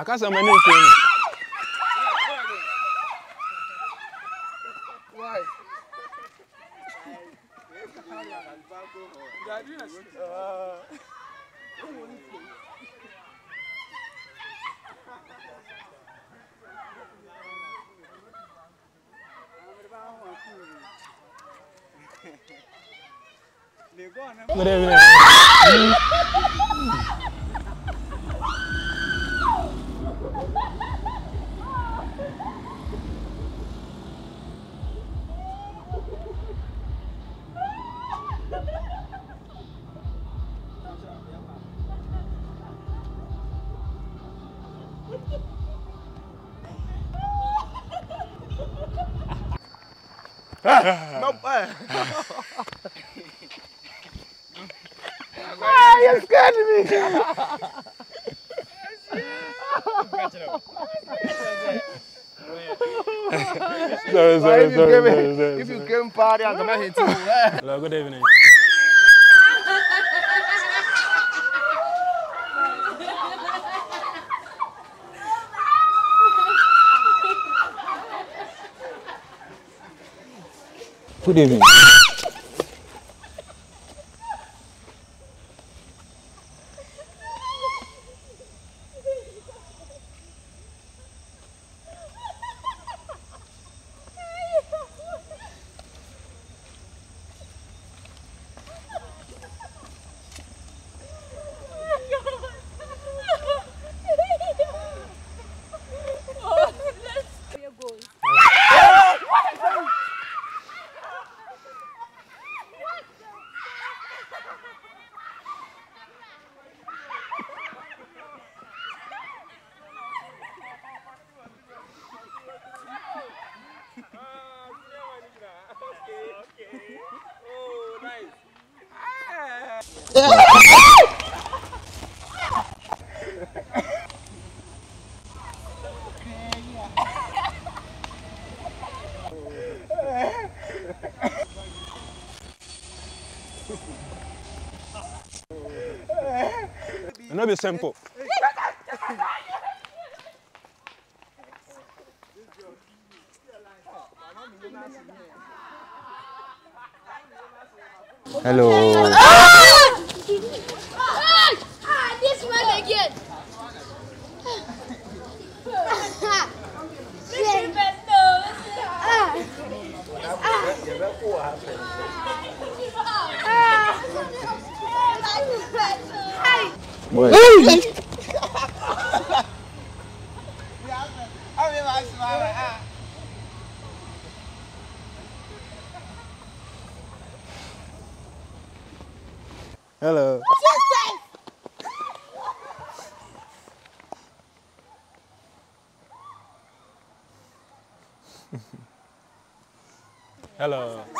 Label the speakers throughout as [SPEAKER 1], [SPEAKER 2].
[SPEAKER 1] akasa ma ne
[SPEAKER 2] 啦，
[SPEAKER 1] 啲
[SPEAKER 2] 人做咩慶祝咧
[SPEAKER 1] ？Hello, good evening. Good evening. No be simple.
[SPEAKER 2] Hello. Boy.
[SPEAKER 1] Hello. Hello.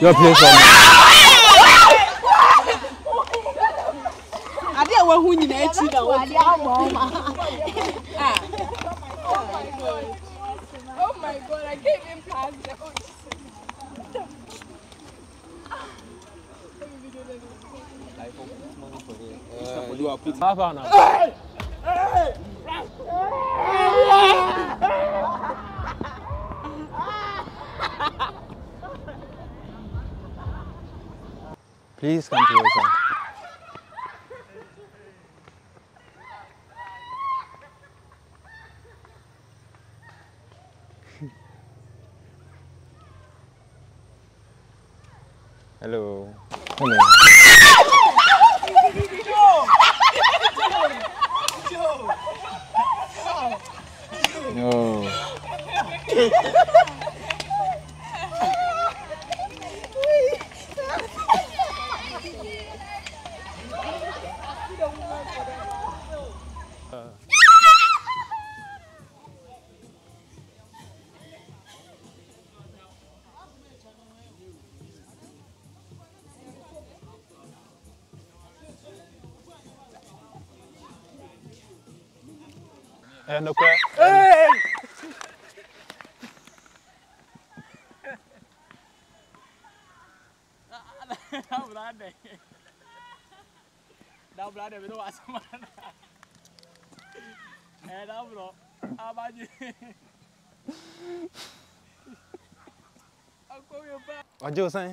[SPEAKER 1] Your place on.
[SPEAKER 3] ade a wahu nyinaa akyi na wɔde abɔ ma Oh my god, I can't even pass the
[SPEAKER 1] Half an hour.
[SPEAKER 4] Please come to closer. En ook... Hey!
[SPEAKER 3] Dah berada. Dah berada, betul asal mana. Eh, dah bro.
[SPEAKER 4] Apa je? Aku yang pak. Wajah saya.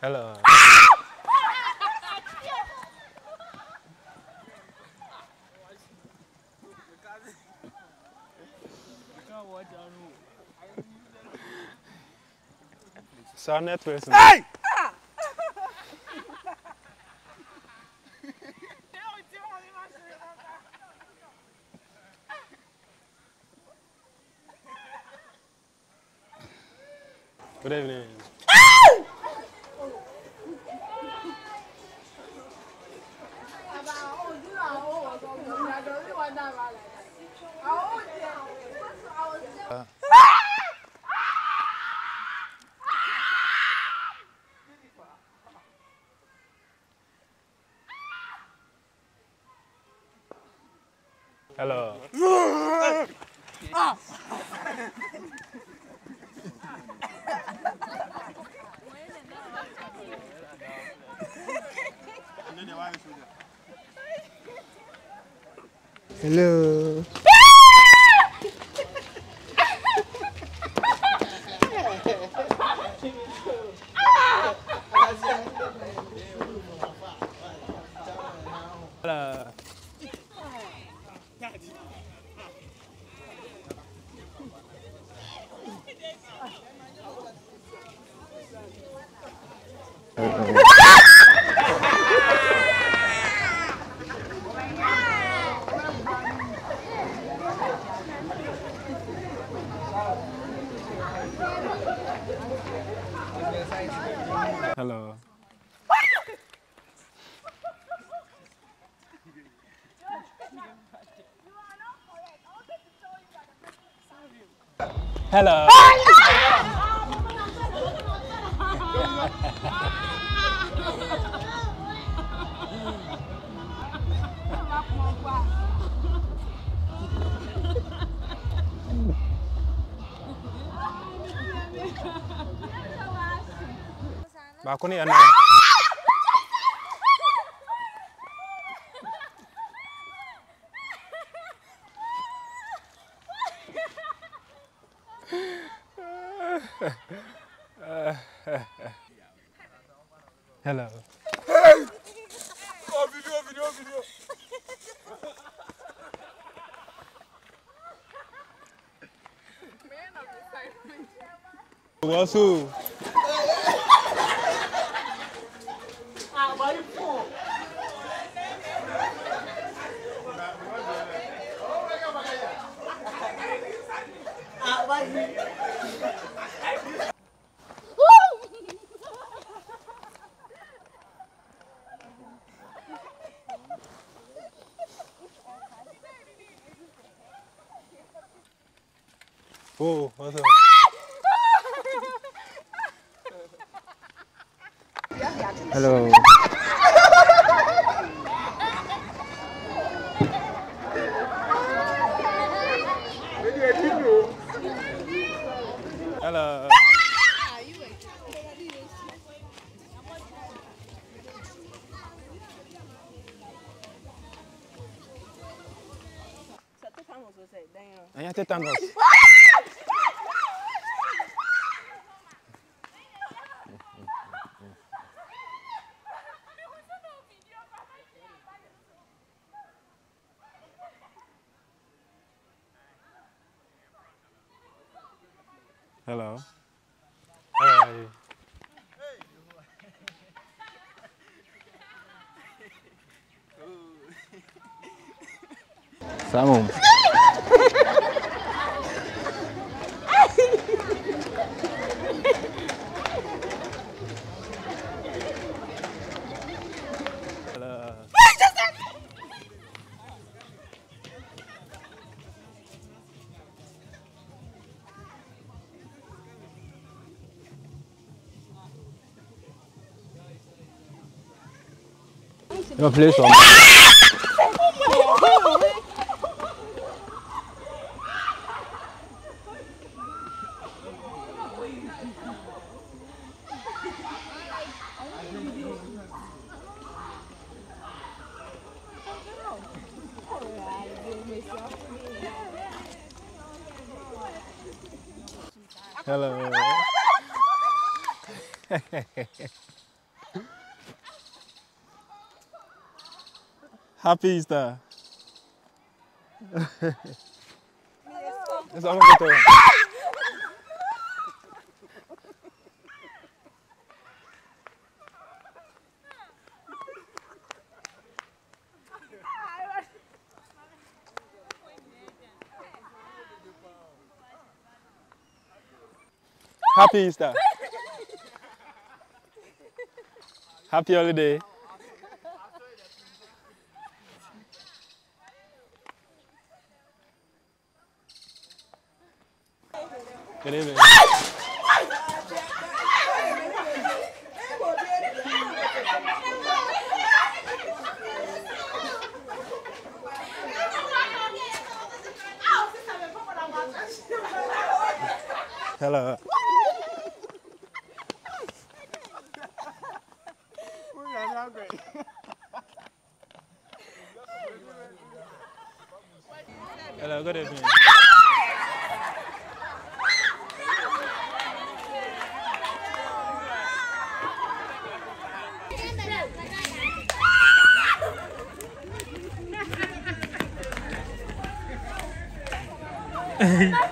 [SPEAKER 4] Hello. Sa net person.
[SPEAKER 3] Hey!
[SPEAKER 4] Good evening. Hello. Hello. Hello. Hello. Hello. Oh, Vá com ele, não. Hello. Hey!
[SPEAKER 1] Oh, video, video, video.
[SPEAKER 4] Man, I'm excited. What's up?
[SPEAKER 3] aí, pô! Ah, vai.
[SPEAKER 4] Oh. tangas. Hello.
[SPEAKER 2] Hey. Samum. Ja,
[SPEAKER 4] vielleicht. Happy Easter. It's all good. Happy Easter. Happy holiday. Hello, good evening. Hello.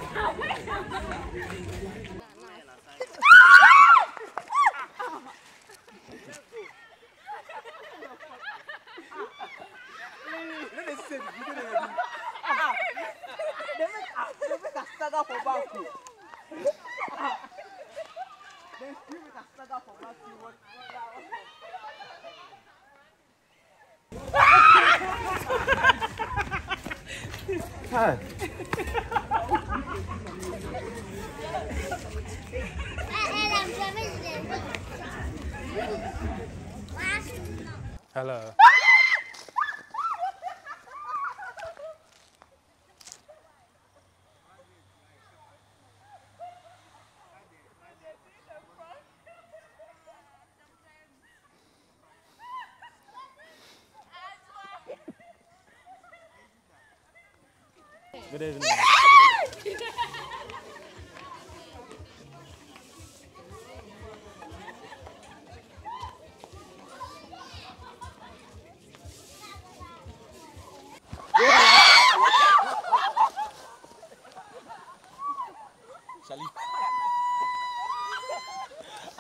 [SPEAKER 4] Good evening.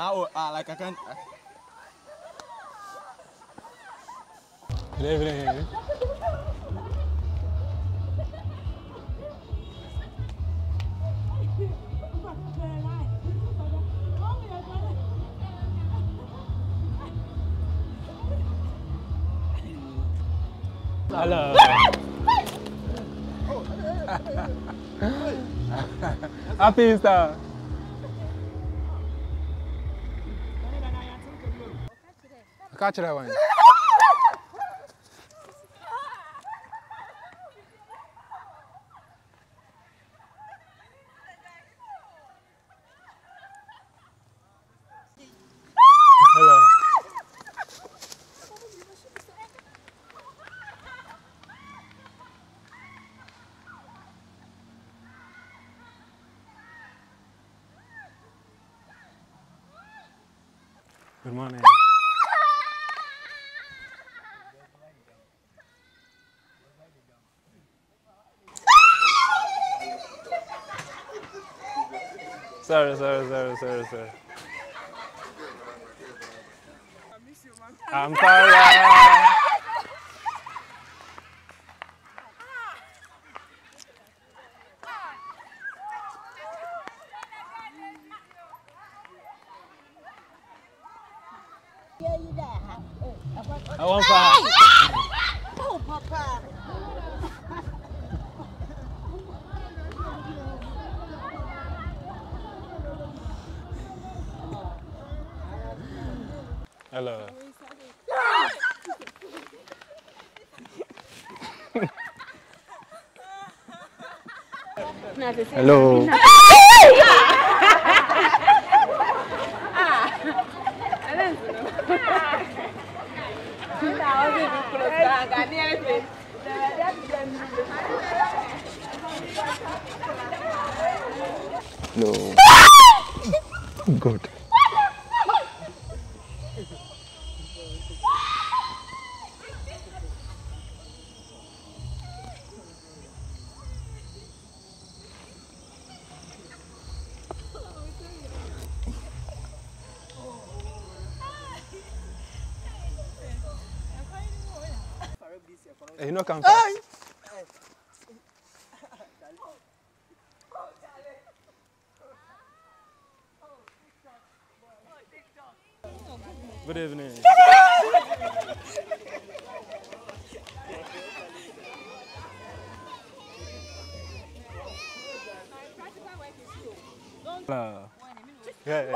[SPEAKER 1] Ah, oh, ah, like I can't.
[SPEAKER 4] Good evening. Hello. Happy Easter. Catch that one. Hello. Good morning. Sorry, sorry, sorry, sorry, sorry. I'm Paula. Hello.
[SPEAKER 2] Hello. Hello. Good.
[SPEAKER 4] Hey, you know come fast. Good evening. Hello. Yeah, yeah.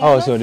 [SPEAKER 2] Oh, sorry.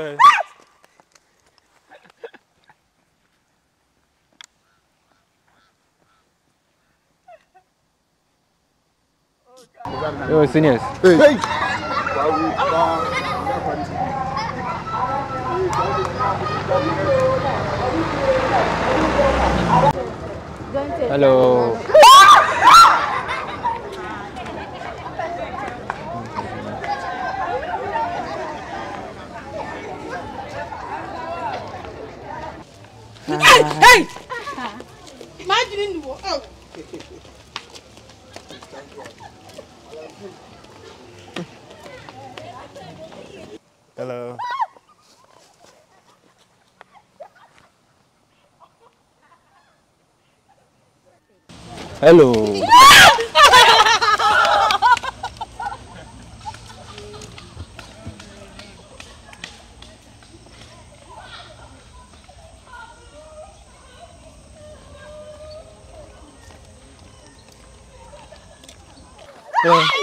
[SPEAKER 4] Okay.
[SPEAKER 5] Yo, seniors. Hello.
[SPEAKER 1] Imagine you. Oh.
[SPEAKER 4] Hello.
[SPEAKER 5] Hello. Yeah.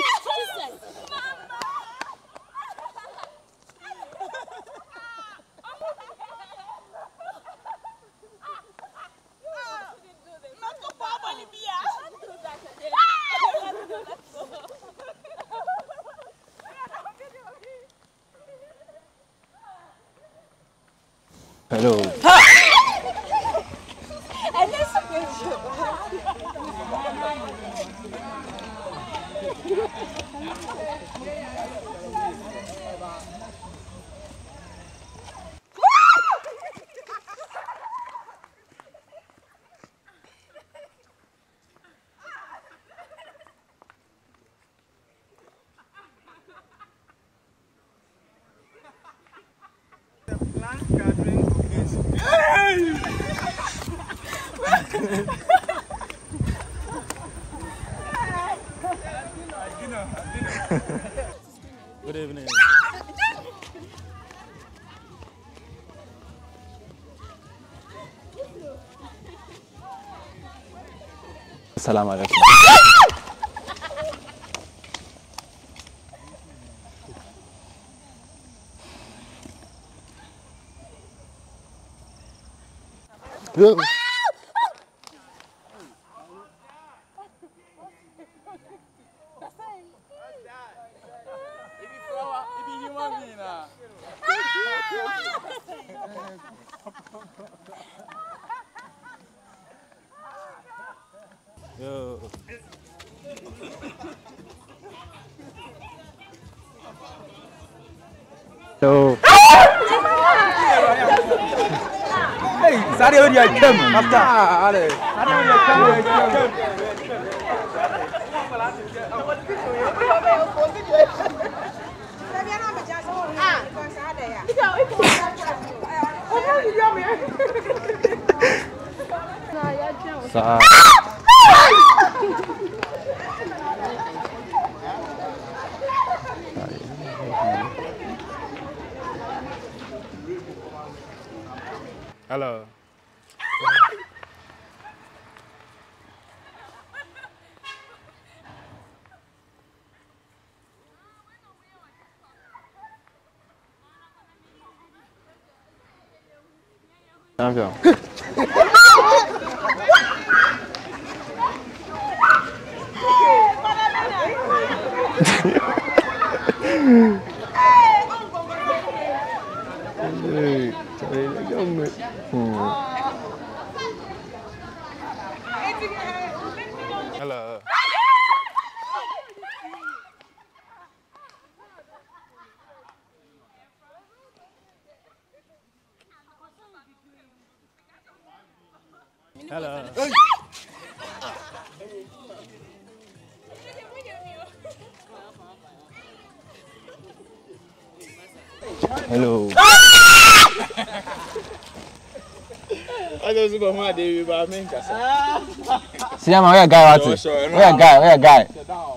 [SPEAKER 4] Good evening.
[SPEAKER 2] السلام عليكم Yeah. kem after ale
[SPEAKER 5] Sa
[SPEAKER 4] Hello. Hello.
[SPEAKER 5] Siama, where a guy at
[SPEAKER 2] it?
[SPEAKER 5] Where a guy? Where a guy?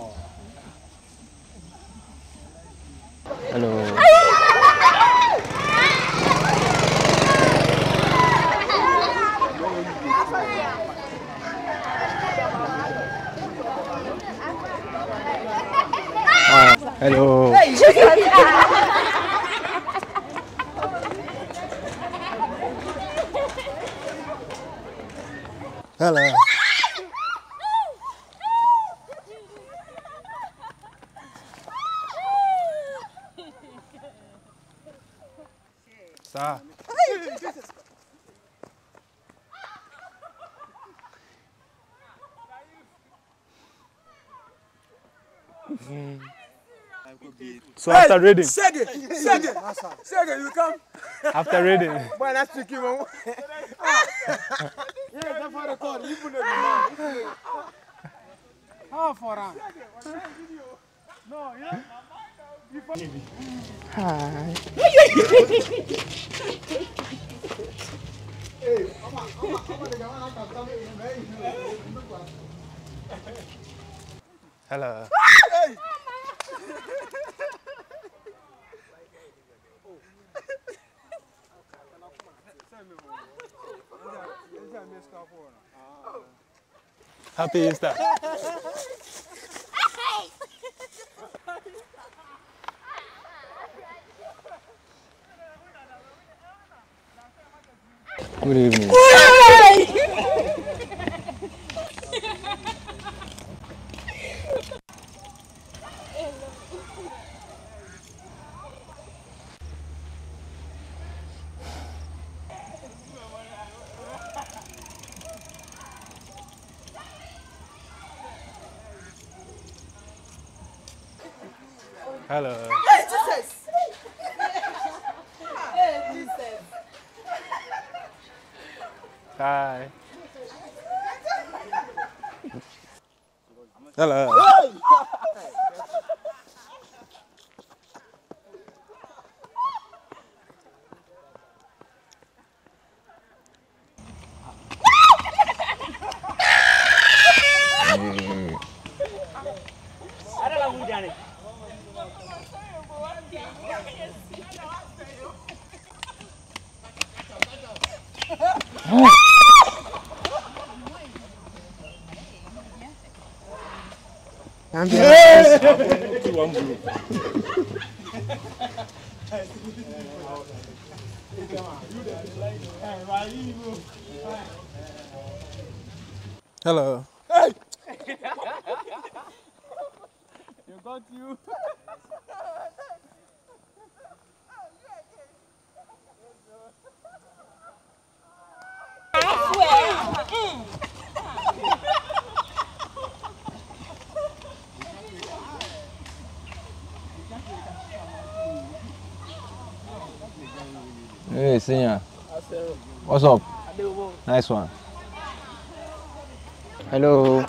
[SPEAKER 4] So after reading,
[SPEAKER 1] Sege, Sege, Sege, you come.
[SPEAKER 4] after reading,
[SPEAKER 1] Boy, that's tricky, man. Yeah, that's for the call. You put it in How for him? No, yeah.
[SPEAKER 4] hello. Happy Easter.
[SPEAKER 2] Good evening.
[SPEAKER 4] Hello. Hey, Jesus! hey, Jesus! Hi. Hello. One blue. Hello.
[SPEAKER 1] You got you. Mm.
[SPEAKER 2] Hey, senior. What's up? Nice one. Hello.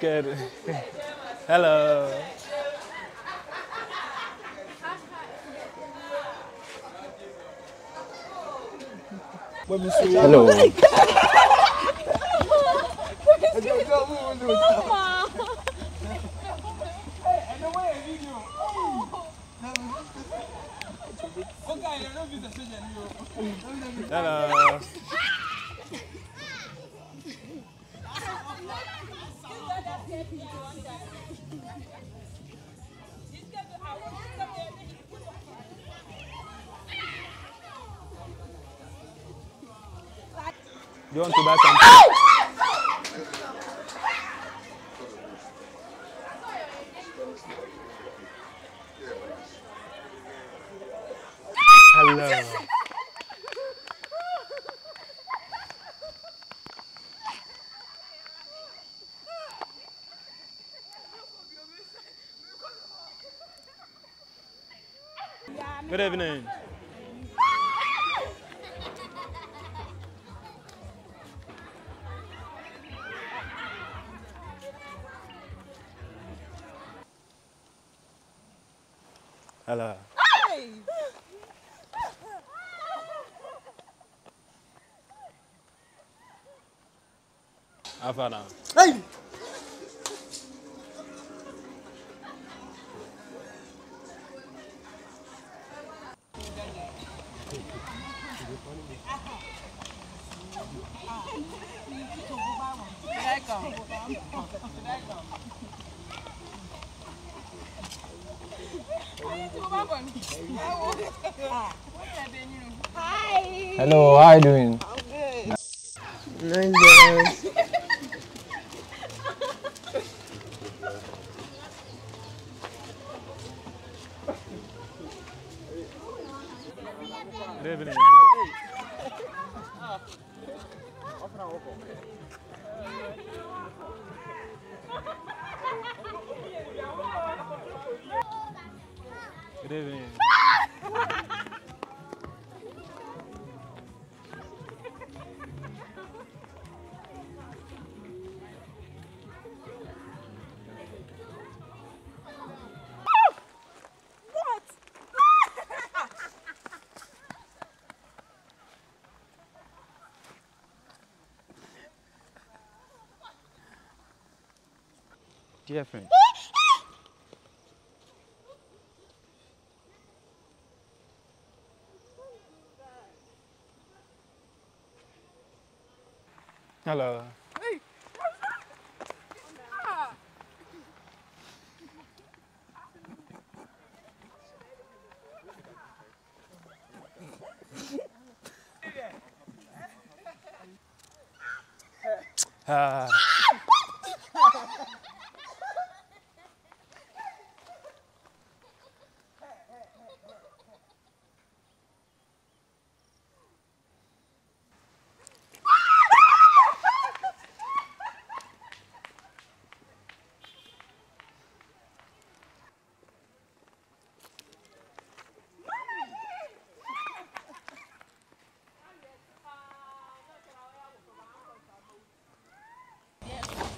[SPEAKER 4] That's good, don't be scared. Hello.
[SPEAKER 2] Hello.
[SPEAKER 4] You want to buy something? evening. Hello. Hey! Avana.
[SPEAKER 1] Hey!
[SPEAKER 5] Hello, how you doing?
[SPEAKER 4] Good evening. Good evening. Friend. Hello. Ah.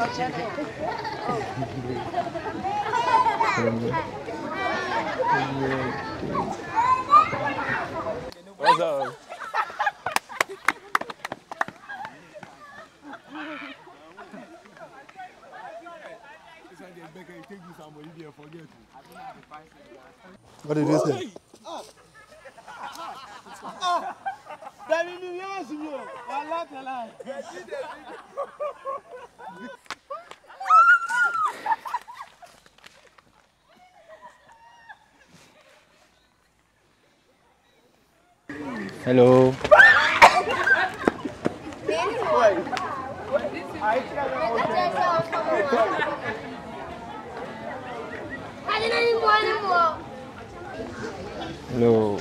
[SPEAKER 1] What did you say?
[SPEAKER 5] Ah! That is the last.
[SPEAKER 2] I love the life. Anymore.
[SPEAKER 5] Hello.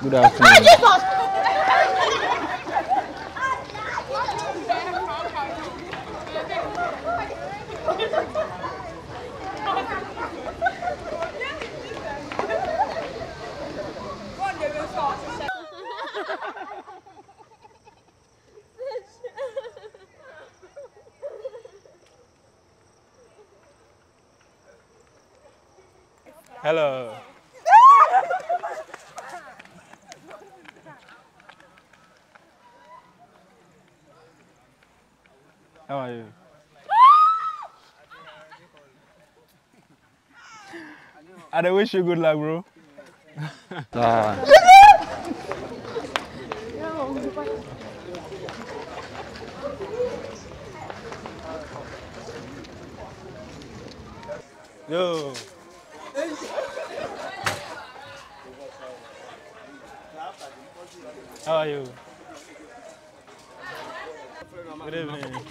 [SPEAKER 5] Good afternoon.
[SPEAKER 4] Hello. How are you? I wish you good luck, bro. Yo. How are you? Good evening.